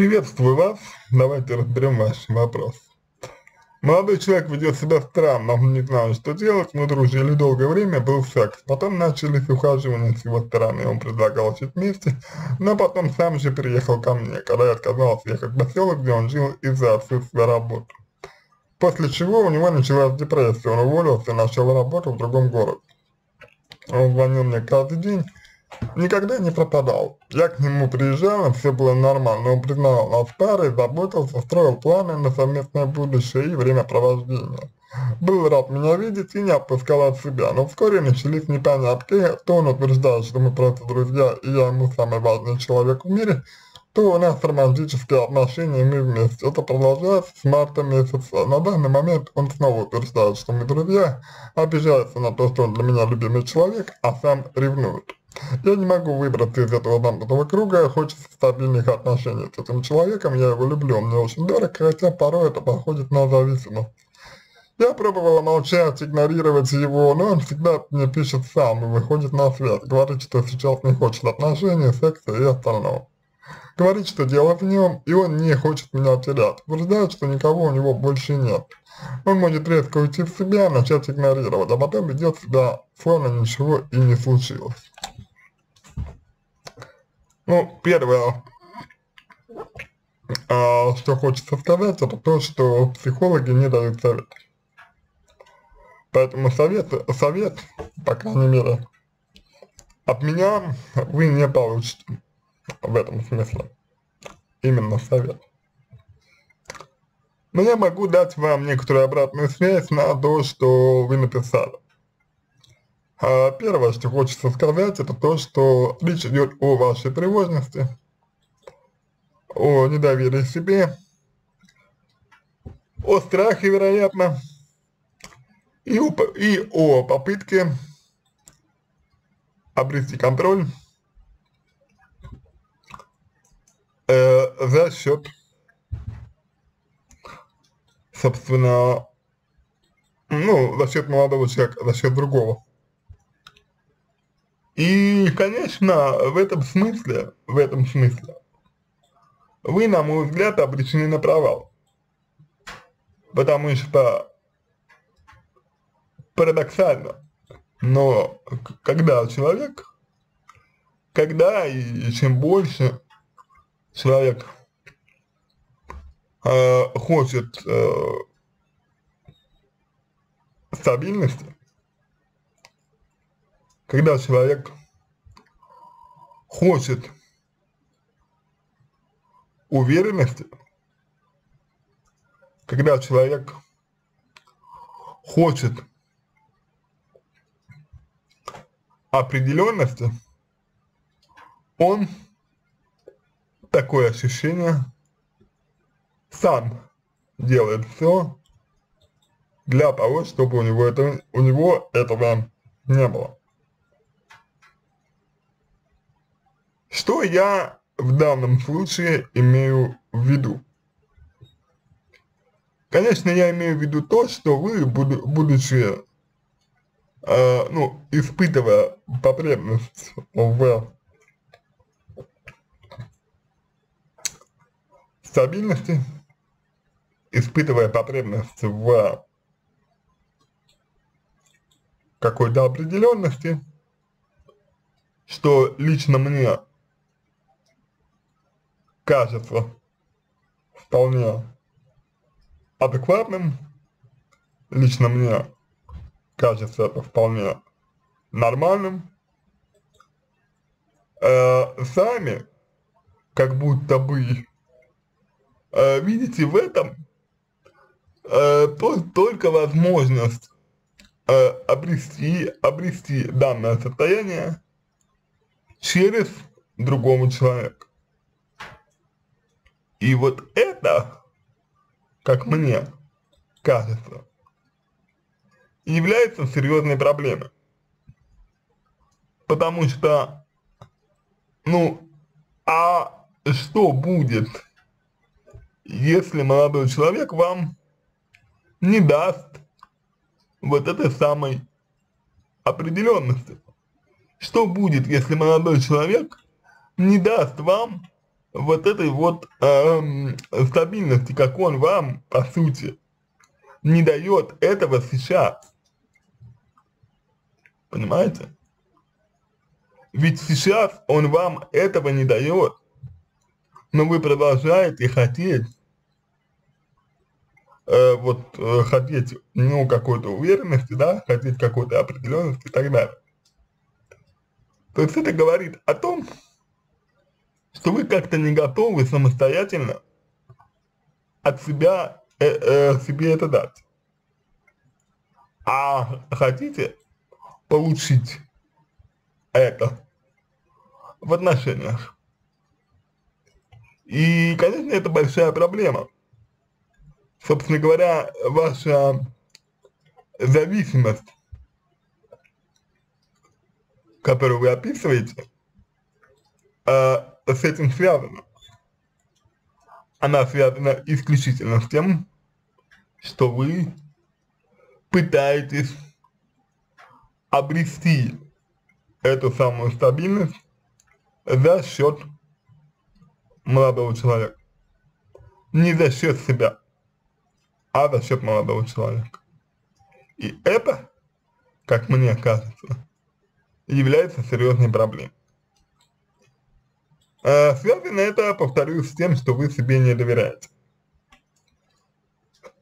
Приветствую вас. Давайте разберем ваш вопрос. Молодой человек ведет себя странно, не знаю, что делать, мы дружили долгое время, был секс. Потом начались ухаживания с его стороны, он предлагал жить вместе, но потом сам же переехал ко мне, когда я отказался ехать в поселок, где он жил из-за отсутствия работы. После чего у него началась депрессия, он уволился и нашел работу в другом городе. Он звонил мне каждый день, никогда не пропадал. Я к нему приезжал, все было нормально, он признал нас парой, заботился, строил планы на совместное будущее и времяпровождение. Был рад меня видеть и не отпускал от себя, но вскоре начались непонятки, то он утверждает, что мы просто друзья, и я ему самый важный человек в мире, то у нас романтические отношения, мы вместе. Это продолжается с марта месяца. На данный момент он снова утверждает, что мы друзья, обижается на то, что он для меня любимый человек, а сам ревнует. Я не могу выбраться из этого замкнутого круга, хочется стабильных отношений с этим человеком, я его люблю, он мне очень дорог, хотя порой это походит на зависимость. Я пробовала молчать, игнорировать его, но он всегда мне пишет сам и выходит на связь, говорит, что сейчас не хочет отношений, секса и остального. Говорит, что дело в нем, и он не хочет меня терять. Утверждает, что никого у него больше нет. Он может резко уйти в себя, начать игнорировать, а потом ведет себя, словно ничего и не случилось. Ну, первое, а, что хочется сказать, это то, что психологи не дают совет. Поэтому совет, совет, по крайней мере, от меня вы не получите в этом смысле. Именно совет. Но я могу дать вам некоторую обратную связь на то, что вы написали. А первое, что хочется сказать, это то, что речь идет о вашей тревожности, о недоверии себе, о страхе, вероятно, и и о попытке обрести контроль э, за счет, собственно, ну, за счет молодого человека, за счет другого. И, конечно, в этом смысле, в этом смысле, вы, на мой взгляд, обречены на провал. Потому что парадоксально, но когда человек, когда и чем больше человек э, хочет э, стабильности, когда человек хочет уверенности, когда человек хочет определенности, он такое ощущение сам делает все для того, чтобы у него, это, у него этого не было. Что я в данном случае имею в виду? Конечно, я имею в виду то, что вы, будучи, э, ну, испытывая потребность в стабильности, испытывая потребность в какой-то определенности, что лично мне кажется вполне адекватным, лично мне кажется это вполне нормальным, э, сами как будто бы э, видите в этом э, то, только возможность э, обрести, обрести данное состояние через другого человека. И вот это, как мне кажется, является серьезной проблемой. Потому что, ну, а что будет, если молодой человек вам не даст вот этой самой определенности? Что будет, если молодой человек не даст вам вот этой вот эм, стабильности, как он вам, по сути, не дает этого сейчас. Понимаете? Ведь сейчас он вам этого не дает, но вы продолжаете хотеть, э, вот э, хотеть, ну, какой-то уверенности, да, хотеть какой-то определенности и так далее. То есть это говорит о том, что вы как-то не готовы самостоятельно от себя э, э, себе это дать. А хотите получить это в отношениях. И, конечно, это большая проблема. Собственно говоря, ваша зависимость, которую вы описываете, э, с этим связана. Она связана исключительно с тем, что вы пытаетесь обрести эту самую стабильность за счет молодого человека. Не за счет себя, а за счет молодого человека. И это, как мне кажется, является серьезной проблемой. Связано это, повторюсь, с тем, что вы себе не доверяете.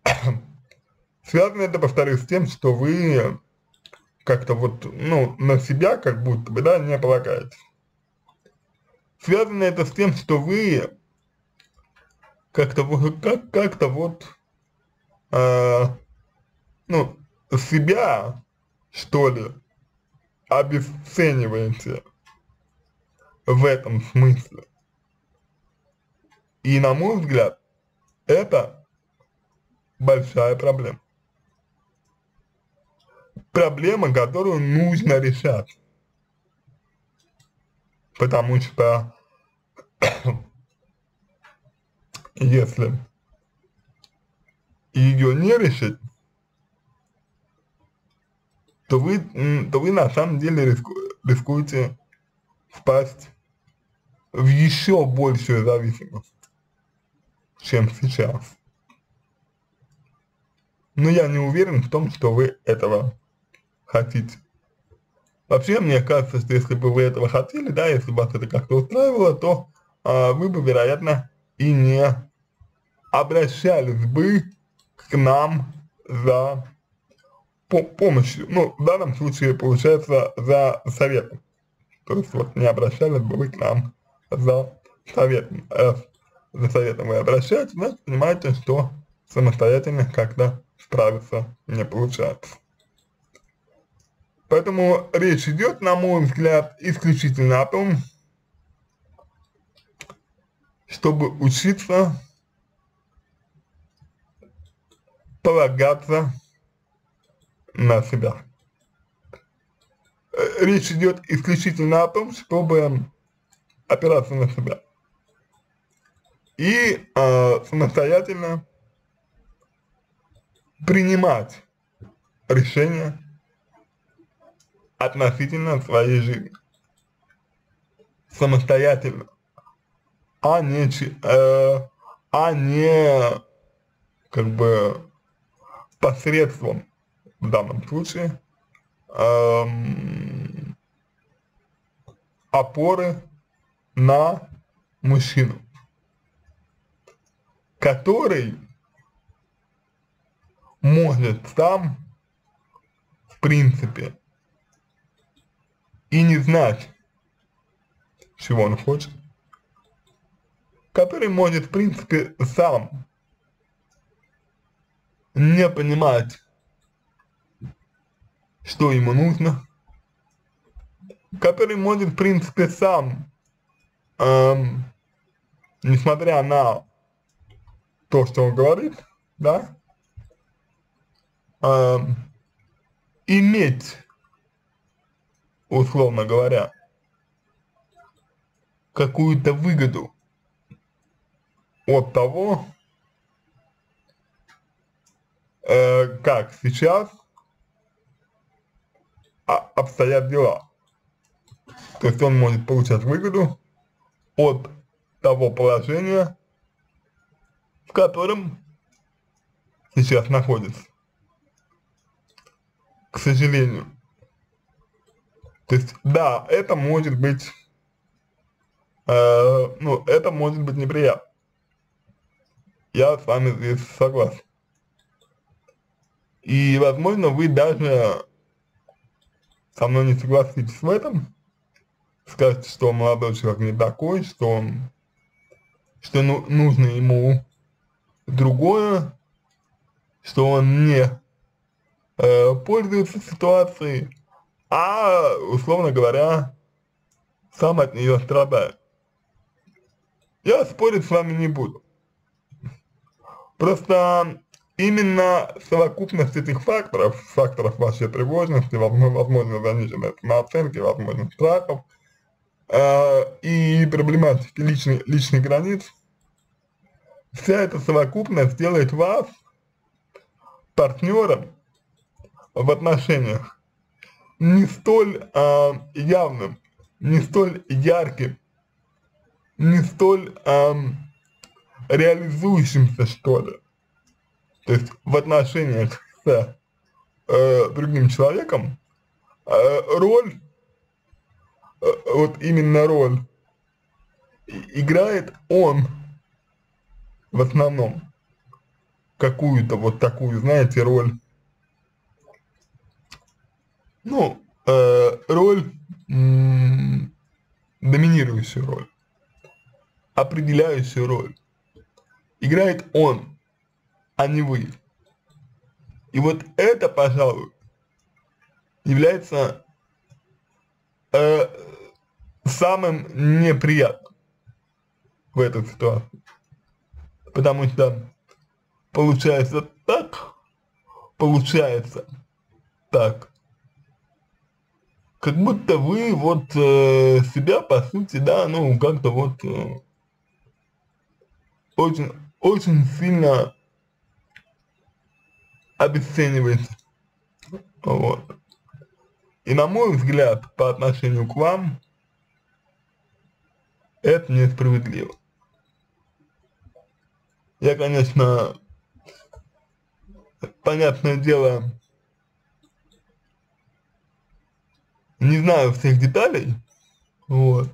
связано это, повторюсь, с тем, что вы как-то вот, ну, на себя как будто бы, да, не полагаетесь. Связано это с тем, что вы как-то как, как-то вот, э, ну, себя, что ли, обесцениваете в этом смысле. И на мой взгляд, это большая проблема. Проблема, которую нужно решать. Потому что если ее не решить, то вы, то вы на самом деле риску, рискуете впасть в еще большую зависимость, чем сейчас. Но я не уверен в том, что вы этого хотите. Вообще, мне кажется, что если бы вы этого хотели, да, если бы вас это как-то устраивало, то а, вы бы, вероятно, и не обращались бы к нам за по помощью. Ну, в данном случае, получается, за советом. То есть, вот не обращались бы вы к нам за советом. Раз за советом вы обращаетесь, значит, понимаете, что самостоятельно как-то справиться не получается. Поэтому речь идет, на мой взгляд, исключительно о том, чтобы учиться полагаться на себя. Речь идет исключительно о том, чтобы опираться на себя. И э, самостоятельно принимать решения относительно своей жизни. Самостоятельно. А не, э, а не как бы посредством в данном случае эм, опоры на мужчину, который может сам, в принципе, и не знать, чего он хочет, который может, в принципе, сам не понимать, что ему нужно, который может, в принципе, сам эм, несмотря на то, что он говорит, да, эм, иметь, условно говоря, какую-то выгоду от того, э, как сейчас обстоят дела. То есть он может получать выгоду от того положения, в котором сейчас находится. К сожалению. То есть, да, это может быть, э, ну, это может быть неприятно. Я с вами здесь согласен. И, возможно, вы даже со мной не согласитесь в этом, скажете, что молодой человек не такой, что он, что ну, нужно ему другое, что он не э, пользуется ситуацией, а, условно говоря, сам от нее страдает. Я спорить с вами не буду. Просто именно совокупность этих факторов, факторов вашей тревожности, возможно, заниженной самооценки, возможно, страхов, и проблематики личной, личных границ, вся эта совокупность делает вас партнером в отношениях не столь э, явным, не столь ярким, не столь э, реализующимся, что ли. То есть в отношениях с э, другим человеком э, роль, вот именно роль, играет он в основном какую-то вот такую, знаете, роль, ну, э, роль, доминирующую роль, определяющую роль. Играет он, а не вы. И вот это, пожалуй, является э, самым неприятным в этой ситуации. Потому что получается так, получается так, как будто вы вот э, себя, по сути, да, ну, как-то вот э, очень, очень сильно обесцениваете. Вот. И на мой взгляд, по отношению к вам, это несправедливо. Я, конечно, понятное дело, не знаю всех деталей, вот,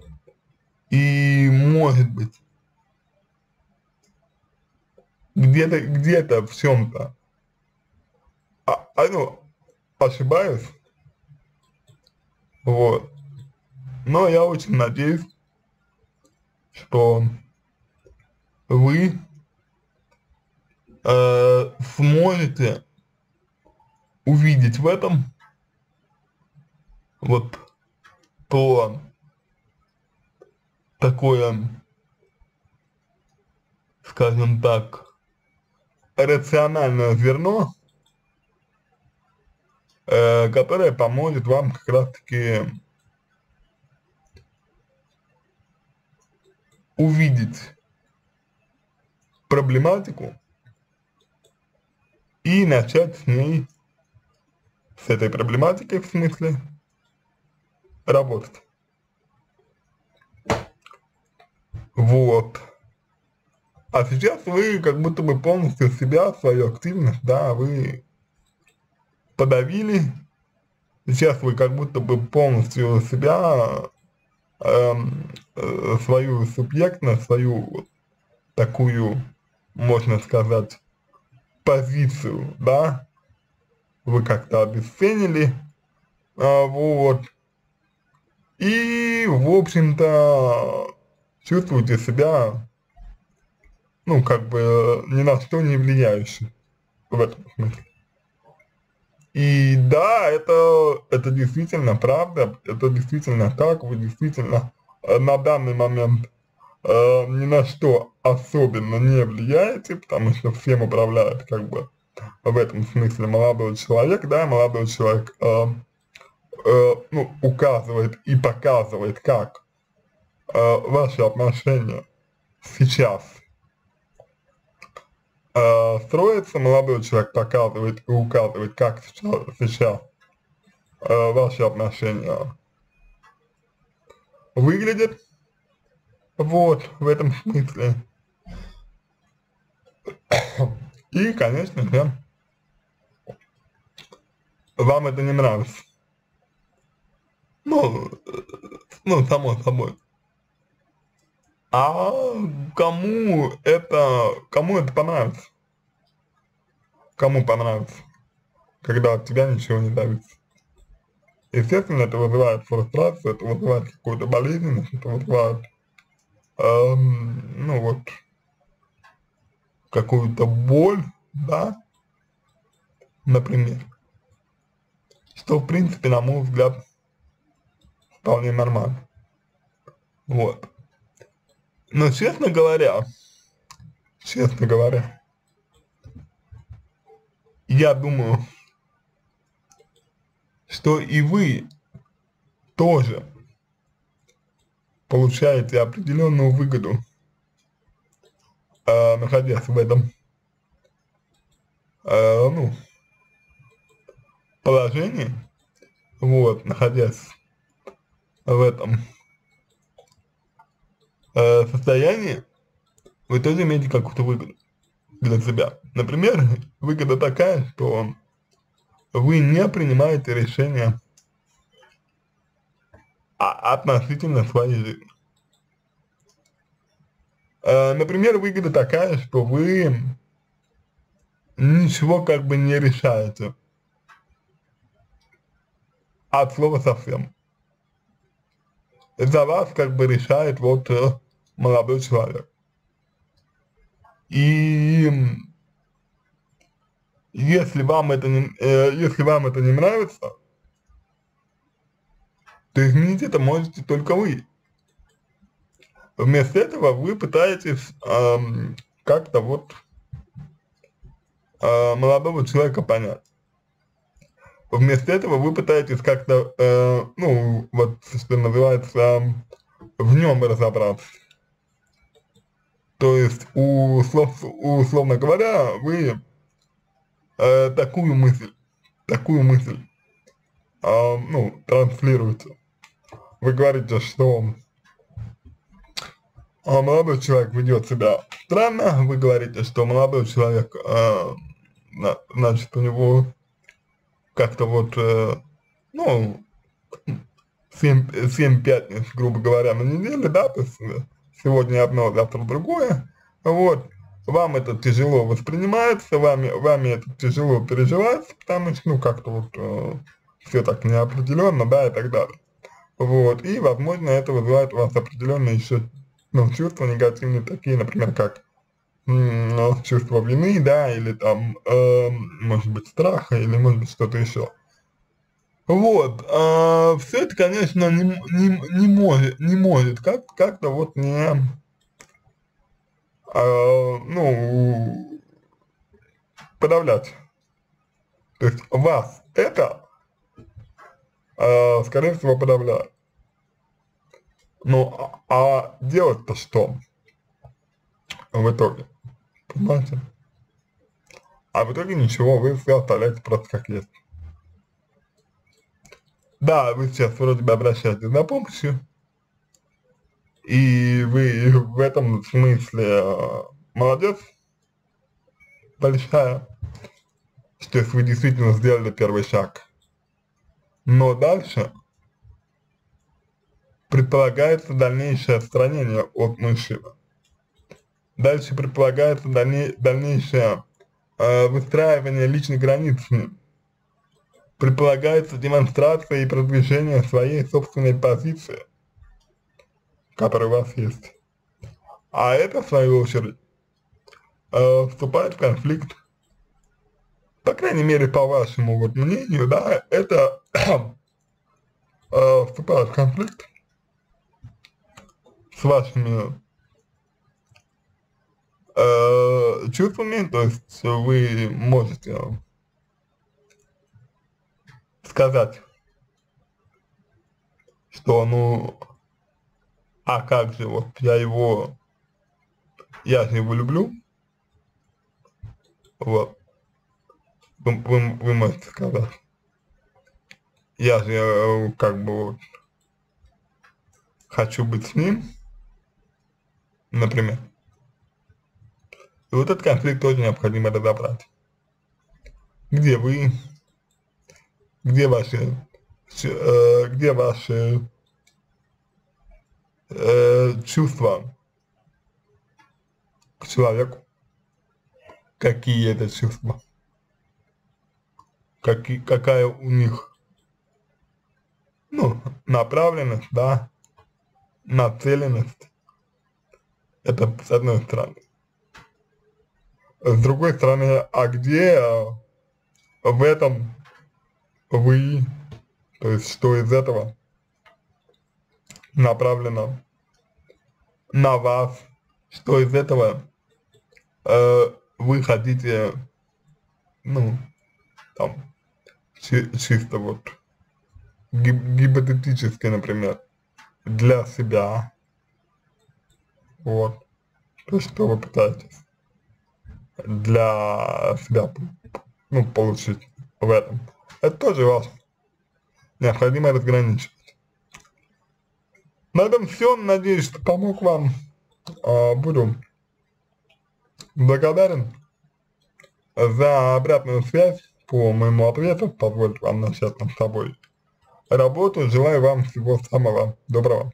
и может быть, где-то, где-то в чем-то, а, а, ну, ошибаюсь, вот, но я очень надеюсь, что вы э, сможете увидеть в этом вот то такое, скажем так, рациональное зерно, э, которое поможет вам как раз таки увидеть проблематику и начать с ней, с этой проблематикой в смысле, работать. Вот. А сейчас вы как будто бы полностью себя, свою активность, да, вы подавили. Сейчас вы как будто бы полностью себя, эм, э, свою субъектность, свою такую, можно сказать, позицию, да, вы как-то обесценили, а, вот, и, в общем-то, чувствуете себя, ну, как бы, ни на что не влияющим в этом смысле. И да, это, это действительно правда, это действительно так, вы действительно э, на данный момент э, ни на что особенно не влияете, потому что всем управляет как бы в этом смысле молодой человек, да, молодой человек э, э, ну, указывает и показывает, как э, ваши отношения сейчас э, строятся, молодой человек показывает и указывает, как сейчас, сейчас э, ваши отношения выглядят, Вот, в этом смысле. И, конечно же, вам это не нравится. Ну, ну, само собой. А кому это, кому это понравится? Кому понравится, когда от тебя ничего не зависит? Естественно, это вызывает фрустрацию, это вызывает какую-то болезненность, это вызывает, эм, ну вот, какую-то боль, да, например, что, в принципе, на мой взгляд, вполне нормально. Вот. Но, честно говоря, честно говоря, я думаю, что и вы тоже получаете определенную выгоду, э, находясь в этом, э, ну, положении, вот, находясь в этом э, состоянии, вы тоже имеете какую-то выгоду для себя. Например, выгода такая, что вы не принимаете решения относительно своей жизни. Э, например, выгода такая, что вы ничего как бы не решаете от слова совсем. За вас как бы решает вот э, молодой человек. И если вам это не, э, если вам это не нравится, то изменить это можете только вы. Вместо этого вы пытаетесь э, как-то вот э, молодого человека понять. Вместо этого вы пытаетесь как-то, э, ну, вот, что называется, в нем разобраться. То есть, у, слов, условно говоря, вы э, такую мысль, такую мысль, э, ну, транслируете. Вы говорите, что э, молодой человек ведет себя странно, вы говорите, что молодой человек, э, значит, у него как-то вот, э, ну, 7, 7 пятниц, грубо говоря, на неделе, да, то есть э, сегодня одно, завтра другое, вот, вам это тяжело воспринимается, вами, вами это тяжело переживается, потому что, ну, как-то вот э, все так неопределенно, да, и так далее. Вот, и, возможно, это вызывает у вас определенные еще, ну, чувства негативные, такие, например, как ну, чувство вины, да, или там, э, может быть, страха, или, может быть, что-то еще. Вот, а, все это, конечно, не, не, не может, не может как, как-то вот не э, ну, подавлять. То есть вас это, э, скорее всего, подавляет. Ну, а, а делать-то что в итоге? Понимаете? А в итоге ничего, вы все оставляете просто как есть. Да, вы сейчас вроде бы обращаетесь за помощью, и вы в этом смысле э, молодец, большая, что вы действительно сделали первый шаг. Но дальше предполагается дальнейшее отстранение от мужчины. Дальше предполагается дальней, дальнейшее э, выстраивание личных границ с ним. Предполагается демонстрация и продвижение своей собственной позиции – который у вас есть. А это, в свою очередь, э, вступает в конфликт. По крайней мере, по вашему вот мнению, да, это э, вступает в конфликт с вашими э, чувствами, то есть вы можете сказать, что, ну, а как же, вот я его, я же его люблю, вот, вы, вы, вы можете сказать, я же как бы вот хочу быть с ним, например. И вот этот конфликт тоже необходимо разобрать. Где вы, где ваши, э, где ваши э, чувства к человеку, какие это чувства, какие, какая у них, ну, направленность, да, нацеленность, это с одной стороны. С другой стороны, а где в этом вы, то есть что из этого направлено на вас, что из этого э, вы хотите, ну, там, чи чисто вот, гип гипотетически, например, для себя, вот, то, что вы пытаетесь для себя, ну, получить в этом. Это тоже важно. Необходимо разграничивать. На этом все. Надеюсь, что помог вам. А, буду благодарен за обратную связь по моему ответу. Позвольте вам начать над собой работу. Желаю вам всего самого доброго.